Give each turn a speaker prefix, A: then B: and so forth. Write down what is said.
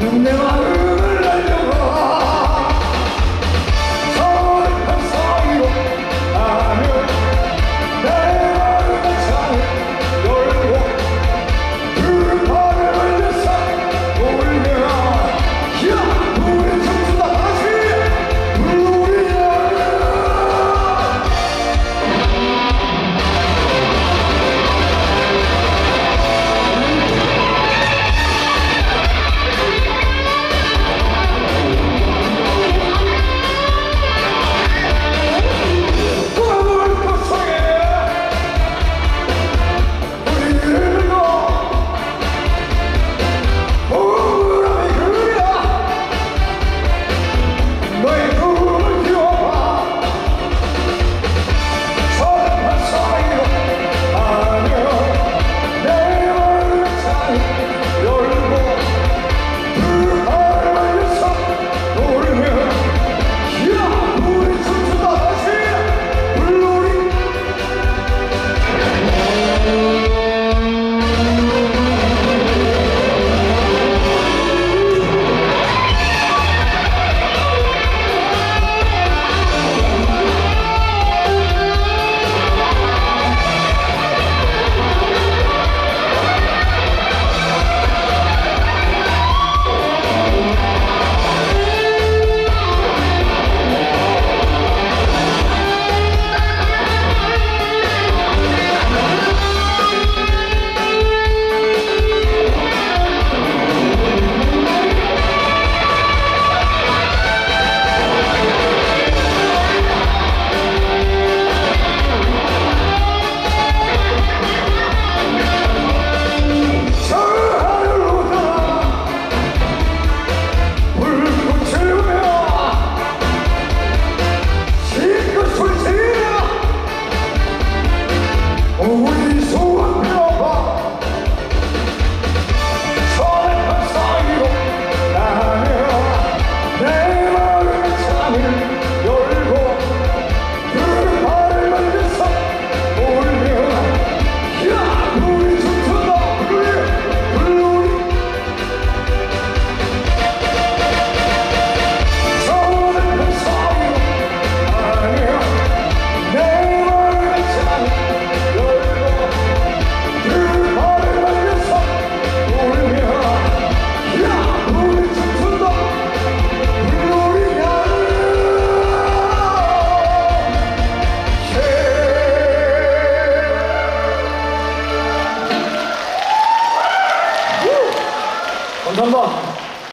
A: No, どう。